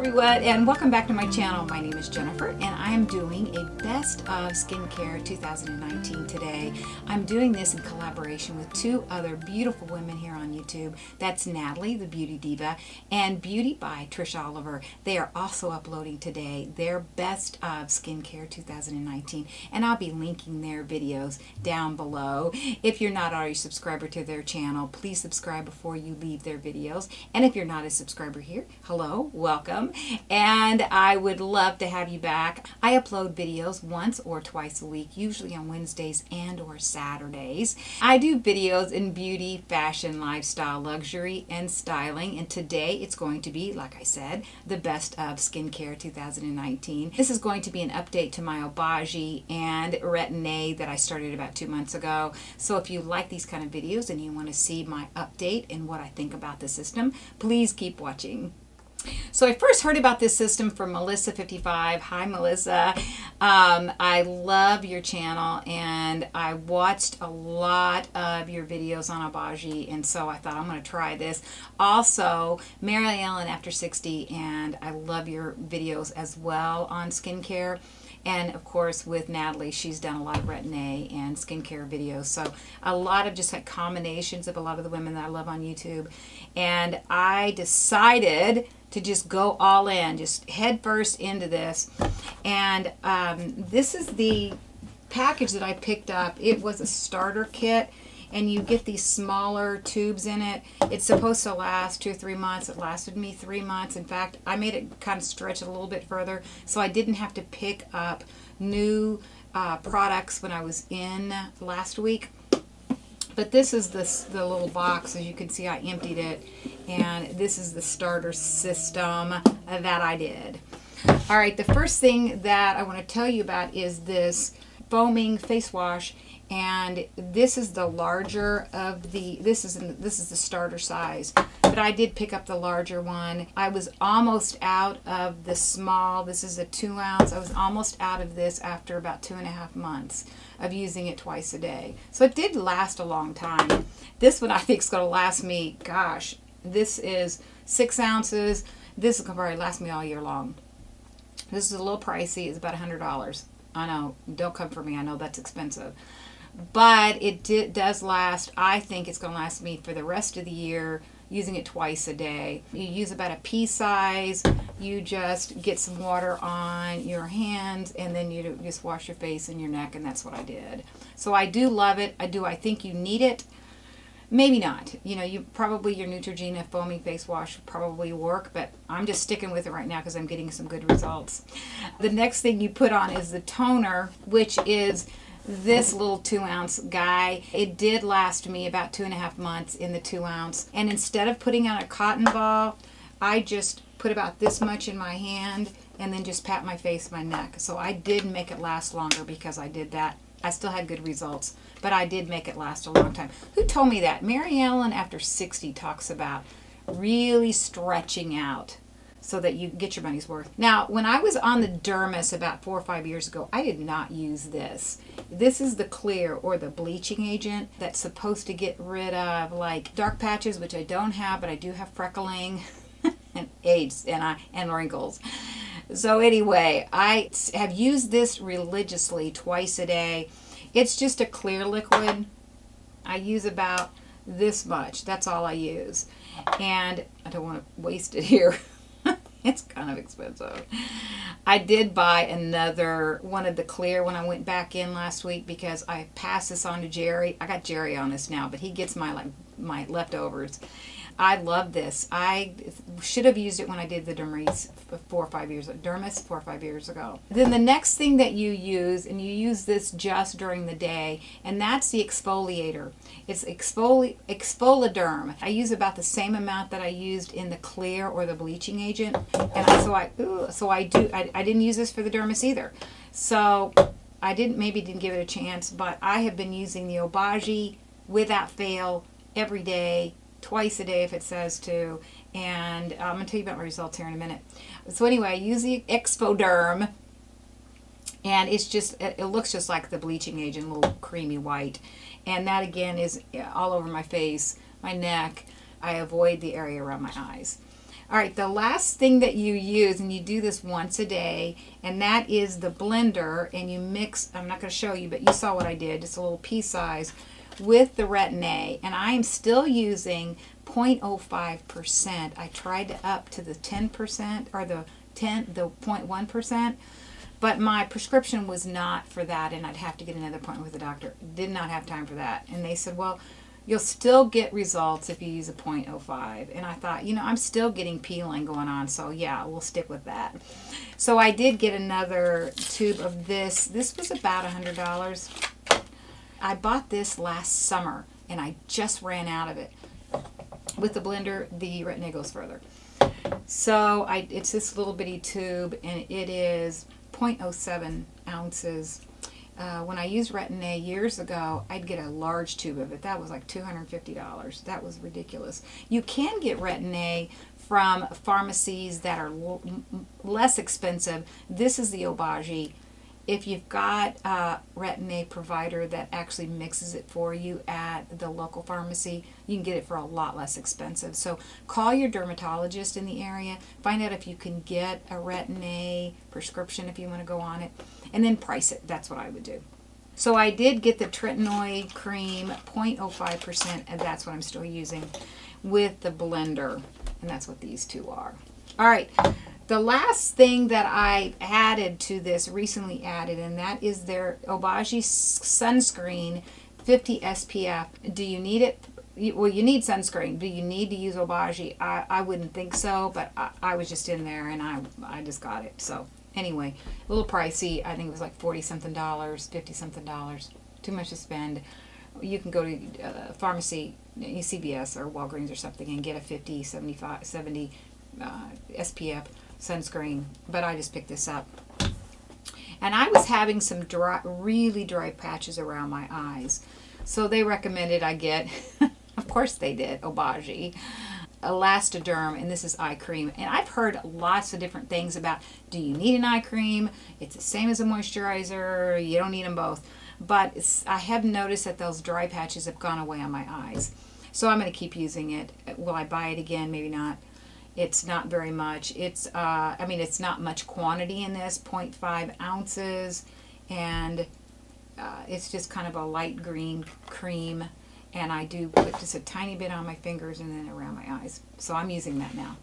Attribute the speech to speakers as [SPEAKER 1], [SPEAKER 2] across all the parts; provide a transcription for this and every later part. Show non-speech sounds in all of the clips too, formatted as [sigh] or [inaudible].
[SPEAKER 1] everyone and welcome back to my channel. My name is Jennifer and I am doing a best of skincare 2019 today. I'm doing this in collaboration with two other beautiful women here on YouTube. That's Nathalie, the Beauty Diva, and Beauty by Trish Oliver. They are also uploading today their best of skincare 2019 and I'll be linking their videos down below. If you're not already a subscriber to their channel, please subscribe before you leave their videos. And if you're not a subscriber here, hello, welcome. And I would love to have you back. I upload videos once or twice a week, usually on Wednesdays and or Saturdays. I do videos in beauty, fashion, lifestyle, luxury, and styling. And today it's going to be, like I said, the best of skincare 2019. This is going to be an update to my Obagi and Retin-A that I started about two months ago. So if you like these kind of videos and you want to see my update and what I think about the system, please keep watching. So I first heard about this system from Melissa55. Hi, Melissa. Um, I love your channel, and I watched a lot of your videos on Obagi, and so I thought I'm going to try this. Also, Mary Ellen After 60, and I love your videos as well on skincare. And of course, with Nathalie, she's done a lot of Retin-A and skincare videos. So a lot of just like combinations of a lot of the women that I love on YouTube. And I decided to just go all in, just head first into this. And um, this is the package that I picked up. It was a starter kit and you get these smaller tubes in it. It's supposed to last two or three months. It lasted me three months. In fact, I made it kind of stretch it a little bit further so I didn't have to pick up new uh, products when I was in last week. But this is this, the little box. As you can see, I emptied it. And this is the starter system that I did. All right, the first thing that I want to tell you about is this foaming face wash and this is the larger of the this is in, this is the starter size but I did pick up the larger one. I was almost out of the small this is a two ounce I was almost out of this after about two and a half months of using it twice a day. So it did last a long time. This one [laughs] I think is going to last me gosh this is six ounces. This will probably last me all year long. This is a little pricey it's about a hundred dollars. I know don't come for me I know that's expensive. But it did, does last. I think it's going to last me for the rest of the year using it twice a day. You use about a pea size. You just get some water on your hands and then you just wash your face and your neck and that's what I did. So I do love it. I do. I think you need it. Maybe not. You know, you probably your Neutrogena foaming face wash probably work, but I'm just sticking with it right now because I'm getting some good results. The next thing you put on is the toner, which is this little two ounce guy. It did last me about two and a half months in the two ounce. And instead of putting on a cotton ball, I just put about this much in my hand and then just pat my face, my neck. So I did make it last longer because I did that. I still had good results, but I did make it last a long time. Who told me that? Mary Ellen after 60 talks about really stretching out so that you get your money's worth. Now, when I was on the Dermis about four or five years ago, I did not use this. This is the clear or the bleaching agent that's supposed to get rid of like dark patches, which I don't have, but I do have freckling [laughs] and age and, I, and wrinkles. So anyway, I have used this religiously twice a day. It's just a clear liquid. I use about this much. That's all I use. And I don't want to waste it here. [laughs] [laughs] it's kind of expensive. I did buy another one of the clear when I went back in last week because I passed this on to Jerry. I got Jerry on this now, but he gets my like my leftovers. I love this. I should have used it when I did the Dermis four or five years Dermis four or five years ago. Then the next thing that you use, and you use this just during the day, and that's the exfoliator. It's exfoli exfoliderm. I use about the same amount that I used in the clear or the bleaching agent, and so I ooh, so I do. I, I didn't use this for the Dermis either. So I didn't maybe didn't give it a chance, but I have been using the Obagi without fail every day twice a day if it says to. And uh, I'm going to tell you about my results here in a minute. So anyway, I use the Exfoderm. And it's just, it looks just like the bleaching agent, a little creamy white. And that again is uh, all over my face, my neck. I avoid the area around my eyes. All right, the last thing that you use, and you do this once a day, and that is the blender, and you mix, I'm not going to show you, but you saw what I did, just a little pea size, with the Retin-A. And I am still using 0.05%. I tried to up to the 10% or the 10, the 0.1%, but my prescription was not for that, and I'd have to get another appointment with the doctor. Did not have time for that. And they said, well, you'll still get results if you use a 0.05. And I thought, you know, I'm still getting peeling going on, so yeah, we'll stick with that. So I did get another tube of this. This was about $100. I bought this last summer, and I just ran out of it. With the blender, the Retin-A goes further. So I, it's this little bitty tube, and it is 0.07 ounces uh, when I used Retin-A years ago, I'd get a large tube of it. That was like $250. That was ridiculous. You can get Retin-A from pharmacies that are less expensive. This is the Obagi if you've got a Retin-A provider that actually mixes it for you at the local pharmacy, you can get it for a lot less expensive. So call your dermatologist in the area, find out if you can get a Retin-A prescription if you want to go on it, and then price it. That's what I would do. So I did get the tretinoin cream, 0.05%, and that's what I'm still using with the blender. And that's what these two are. All right. The last thing that I added to this, recently added, and that is their Obagi sunscreen 50 SPF. Do you need it? Well, you need sunscreen. Do you need to use Obagi? I, I wouldn't think so, but I, I was just in there and I, I just got it. So anyway, a little pricey. I think it was like 40 something dollars, 50 something dollars. Too much to spend. You can go to uh, pharmacy, CVS or Walgreens or something and get a 50, 75, 70 uh, SPF sunscreen, but I just picked this up. And I was having some dry, really dry patches around my eyes. So they recommended I get, [laughs] of course they did, Obagi, Elastiderm, and this is eye cream. And I've heard lots of different things about, do you need an eye cream? It's the same as a moisturizer. You don't need them both. But I have noticed that those dry patches have gone away on my eyes. So I'm going to keep using it. Will I buy it again? Maybe not. It's not very much. It's, uh, I mean, it's not much quantity in this, 0.5 ounces, and uh, it's just kind of a light green cream. And I do put just a tiny bit on my fingers and then around my eyes. So I'm using that now.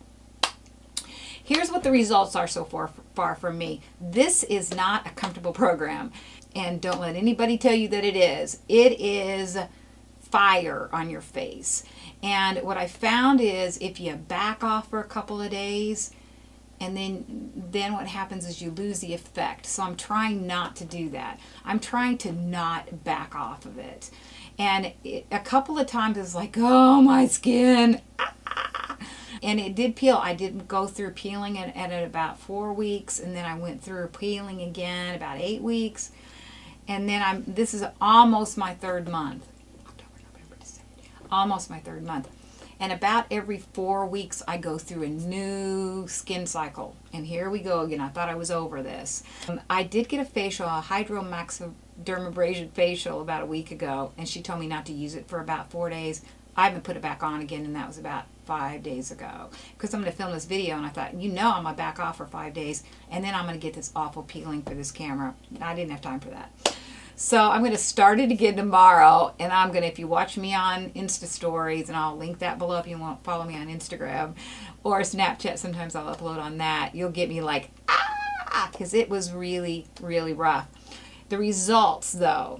[SPEAKER 1] Here's what the results are so far, far from me. This is not a comfortable program. And don't let anybody tell you that it is. It is fire on your face. And what I found is if you back off for a couple of days, and then then what happens is you lose the effect. So I'm trying not to do that. I'm trying to not back off of it. And it, a couple of times it's like, oh my skin. [laughs] And it did peel. I didn't go through peeling it at about four weeks, and then I went through peeling again about eight weeks. And then I'm this is almost my third month almost my third month. And about every four weeks, I go through a new skin cycle. And here we go again. I thought I was over this. Um, I did get a facial, a hydromaxodermabrasion facial about a week ago, and she told me not to use it for about four days. I haven't put it back on again, and that was about five days ago. Because I'm going to film this video, and I thought, you know I'm going to back off for five days, and then I'm going to get this awful peeling for this camera. I didn't have time for that. So I'm going to start it again tomorrow. And I'm going to, if you watch me on Insta Stories, and I'll link that below if you want follow me on Instagram or Snapchat, sometimes I'll upload on that. You'll get me like, ah, because it was really, really rough. The results, though,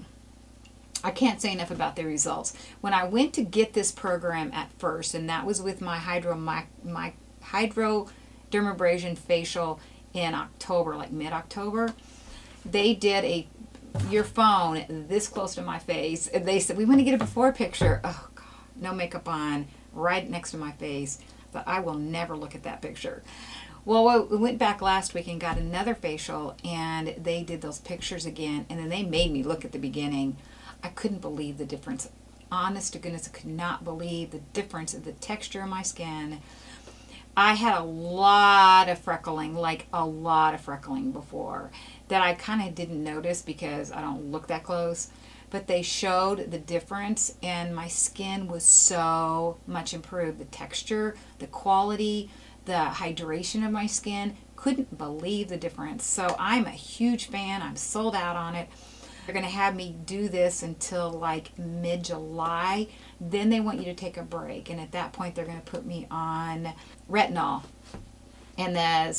[SPEAKER 1] I can't say enough about the results. When I went to get this program at first, and that was with my hydro my, my hydrodermabrasion facial in October, like mid-October, they did a your phone this close to my face. They said, we want to get a before picture. Oh, God, no makeup on, right next to my face. But I will never look at that picture. Well, we went back last week and got another facial, and they did those pictures again, and then they made me look at the beginning. I couldn't believe the difference. Honest to goodness, I could not believe the difference the texture of my skin. I had a lot of freckling, like a lot of freckling before that I kind of didn't notice because I don't look that close. But they showed the difference, and my skin was so much improved. The texture, the quality, the hydration of my skin. Couldn't believe the difference. So I'm a huge fan. I'm sold out on it. They're going to have me do this until like mid July. Then they want you to take a break. And at that point, they're going to put me on retinol and the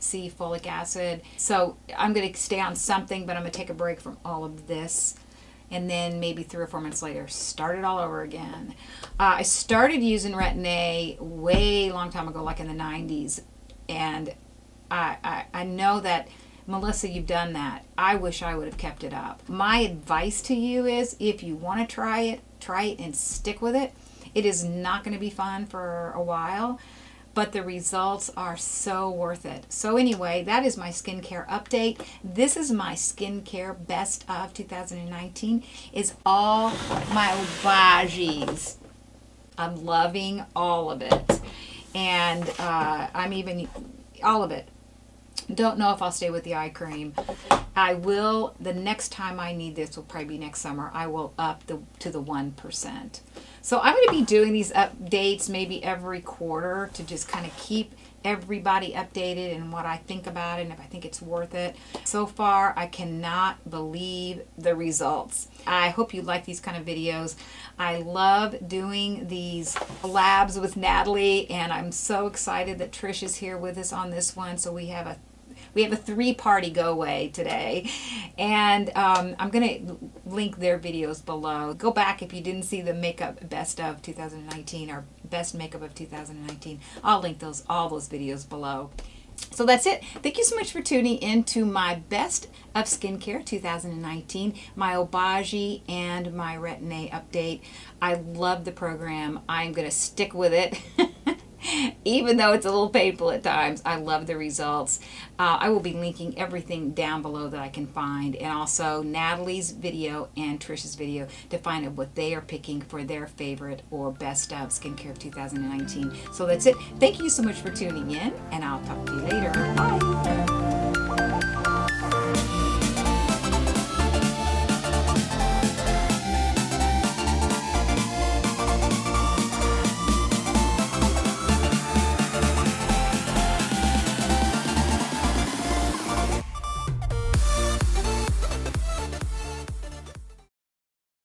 [SPEAKER 1] CFC folic acid. So I'm going to stay on something, but I'm going to take a break from all of this. And then maybe three or four months later, start it all over again. Uh, I started using Retin-A way long time ago, like in the 90s. And I, I, I know that Melissa, you've done that. I wish I would have kept it up. My advice to you is if you want to try it, try it and stick with it. It is not going to be fun for a while, but the results are so worth it. So, anyway, that is my skincare update. This is my skincare best of 2019. Is all my Obagis. I'm loving all of it. And uh, I'm even, all of it. Don't know if I'll stay with the eye cream. I will, the next time I need this will probably be next summer, I will up the to the 1%. So I'm going to be doing these updates maybe every quarter to just kind of keep everybody updated and what I think about it and if I think it's worth it. So far, I cannot believe the results. I hope you like these kind of videos. I love doing these labs with Nathalie and I'm so excited that Trish is here with us on this one. So we have a we have a three party go away today. And um, I'm going to link their videos below. Go back if you didn't see the makeup best of 2019 or best makeup of 2019. I'll link those all those videos below. So that's it. Thank you so much for tuning in to my best of skincare 2019, my Obagi and my Retin-A update. I love the program. I'm going to stick with it. [laughs] [laughs] even though it's a little painful at times. I love the results. Uh, I will be linking everything down below that I can find and also Nathalie's video and Trisha's video to find out what they are picking for their favorite or best of skincare of 2019. So that's it. Thank you so much for tuning in and I'll talk to you later. Bye.